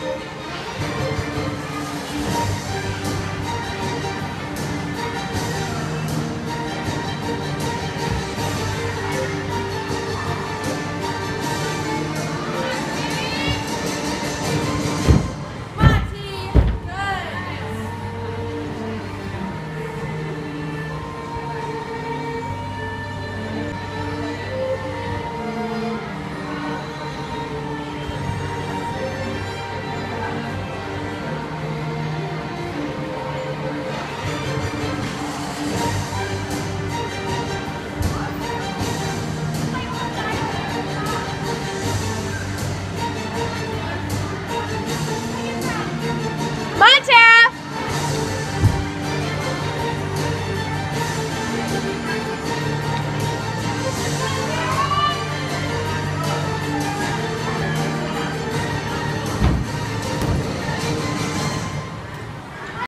何?